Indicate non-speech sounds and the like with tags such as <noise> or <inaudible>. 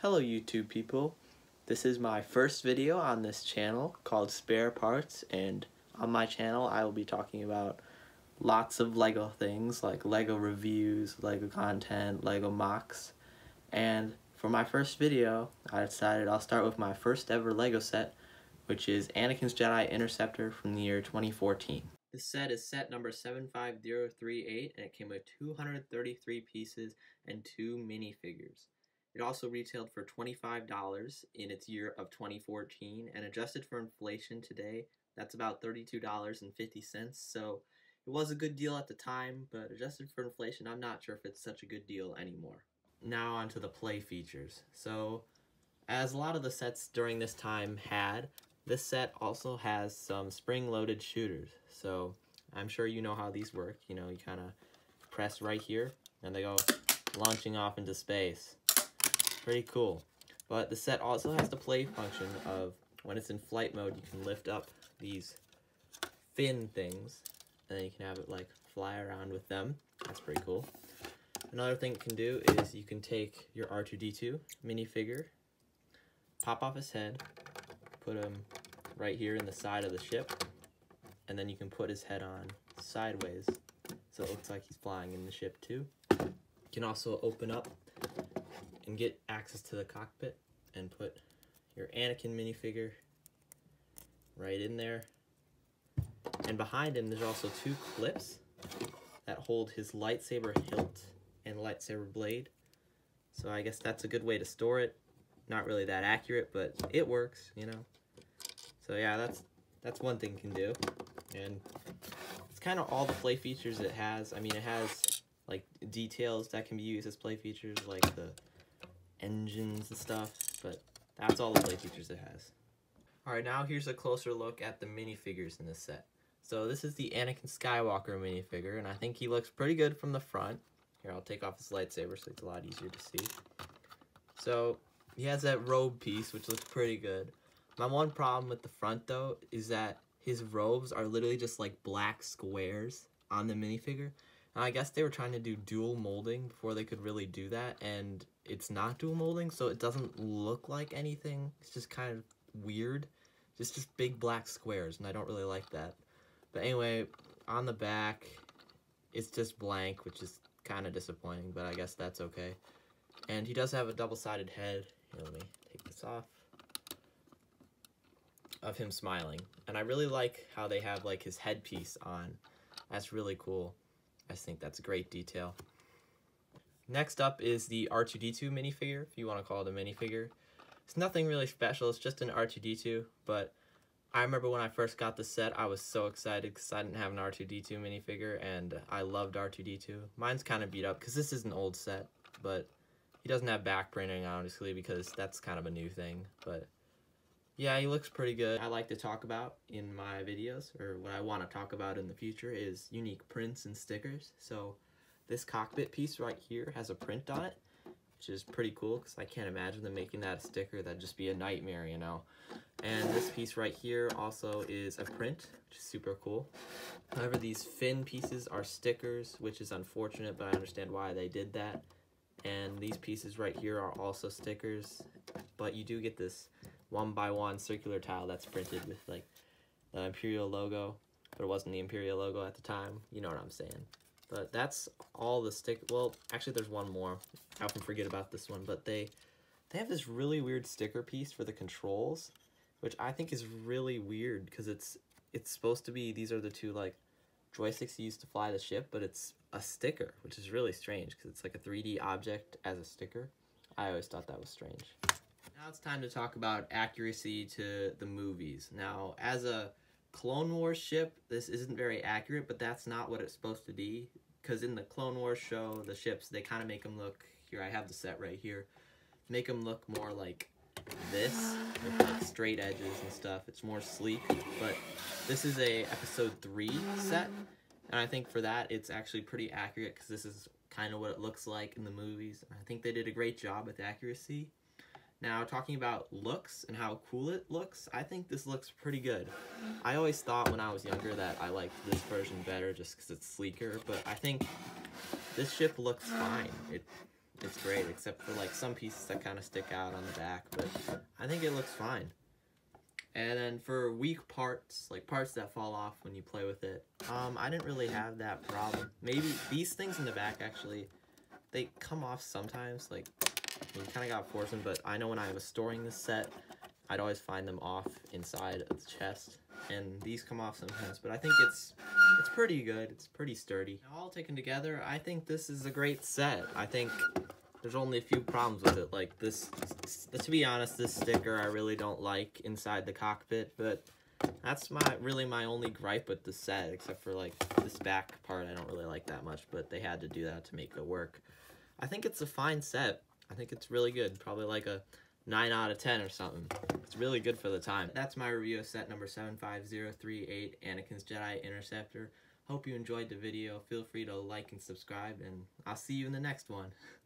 Hello YouTube people. This is my first video on this channel called Spare Parts and on my channel I will be talking about lots of LEGO things like LEGO reviews, LEGO content, LEGO MOCs and for my first video I decided I'll start with my first ever LEGO set which is Anakin's Jedi Interceptor from the year 2014. This set is set number 75038 and it came with 233 pieces and two minifigures. It also retailed for $25 in its year of 2014 and adjusted for inflation today, that's about $32.50. So it was a good deal at the time, but adjusted for inflation, I'm not sure if it's such a good deal anymore. Now onto the play features. So as a lot of the sets during this time had, this set also has some spring-loaded shooters. So I'm sure you know how these work. You know, you kind of press right here and they go launching off into space. Pretty cool. But the set also has the play function of when it's in flight mode, you can lift up these fin things, and then you can have it like fly around with them. That's pretty cool. Another thing it can do is you can take your R2-D2 minifigure, pop off his head, put him right here in the side of the ship, and then you can put his head on sideways so it looks like he's flying in the ship too. You can also open up and get access to the cockpit and put your Anakin minifigure right in there. And behind him, there's also two clips that hold his lightsaber hilt and lightsaber blade. So I guess that's a good way to store it. Not really that accurate, but it works, you know. So yeah, that's that's one thing can do. And it's kind of all the play features it has. I mean, it has like details that can be used as play features, like the engines and stuff, but that's all the play features it has. Alright, now here's a closer look at the minifigures in this set. So this is the Anakin Skywalker minifigure, and I think he looks pretty good from the front. Here, I'll take off his lightsaber so it's a lot easier to see. So, he has that robe piece, which looks pretty good. My one problem with the front, though, is that his robes are literally just like black squares on the minifigure. I guess they were trying to do dual molding before they could really do that, and it's not dual molding, so it doesn't look like anything. It's just kind of weird. Just just big black squares, and I don't really like that. But anyway, on the back, it's just blank, which is kind of disappointing, but I guess that's okay. And he does have a double-sided head. Here, let me take this off. Of him smiling. And I really like how they have like his headpiece on. That's really cool. I think that's a great detail. Next up is the R2-D2 minifigure, if you want to call it a minifigure. It's nothing really special, it's just an R2-D2, but I remember when I first got the set, I was so excited because I didn't have an R2-D2 minifigure, and I loved R2-D2. Mine's kind of beat up because this is an old set, but he doesn't have back printing, obviously, because that's kind of a new thing, but yeah, he looks pretty good. I like to talk about in my videos, or what I want to talk about in the future, is unique prints and stickers. So this cockpit piece right here has a print on it, which is pretty cool because I can't imagine them making that a sticker. That'd just be a nightmare, you know. And this piece right here also is a print, which is super cool. However, these fin pieces are stickers, which is unfortunate, but I understand why they did that. And these pieces right here are also stickers, but you do get this one by one circular tile that's printed with like the Imperial logo, but it wasn't the Imperial logo at the time. You know what I'm saying. But that's all the stick. Well, actually, there's one more. I often forget about this one, but they they have this really weird sticker piece for the controls, which I think is really weird because it's it's supposed to be these are the two like joysticks used to fly the ship, but it's a sticker, which is really strange because it's like a 3D object as a sticker. I always thought that was strange. Now it's time to talk about accuracy to the movies. Now, as a Clone Wars ship, this isn't very accurate, but that's not what it's supposed to be. Because in the Clone Wars show, the ships, they kind of make them look, here I have the set right here, make them look more like this, with like straight edges and stuff. It's more sleek, but this is a episode 3 set, and I think for that, it's actually pretty accurate, because this is kind of what it looks like in the movies. I think they did a great job with accuracy. Now, talking about looks and how cool it looks, I think this looks pretty good. I always thought when I was younger that I liked this version better just because it's sleeker, but I think this ship looks fine. It it's great, except for like some pieces that kind of stick out on the back, but I think it looks fine. And then for weak parts, like parts that fall off when you play with it, um, I didn't really have that problem. Maybe these things in the back actually, they come off sometimes, like you kind of got forcing, but I know when I was storing this set, I'd always find them off inside of the chest, and these come off sometimes, but I think it's it's pretty good, it's pretty sturdy. Now, all taken together, I think this is a great set. I think there's only a few problems with it, like this, to be honest, this sticker I really don't like inside the cockpit, but that's my really my only gripe with the set, except for like this back part I don't really like that much, but they had to do that to make it work. I think it's a fine set. I think it's really good, probably like a 9 out of 10 or something. It's really good for the time. That's my review of set number 75038, Anakin's Jedi Interceptor. Hope you enjoyed the video. Feel free to like and subscribe, and I'll see you in the next one. <laughs>